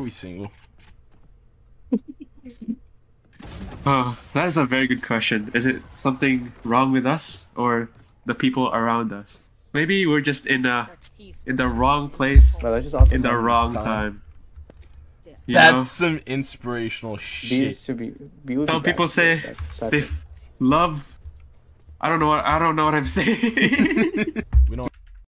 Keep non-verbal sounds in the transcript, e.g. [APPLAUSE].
are we single? Oh, [LAUGHS] that is a very good question. Is it something wrong with us or the people around us? Maybe we're just in a in the wrong place in the wrong time. time. You That's know? some inspirational These shit. should be. be Some people say they love. I don't know what I don't know what I'm saying. [LAUGHS] [LAUGHS]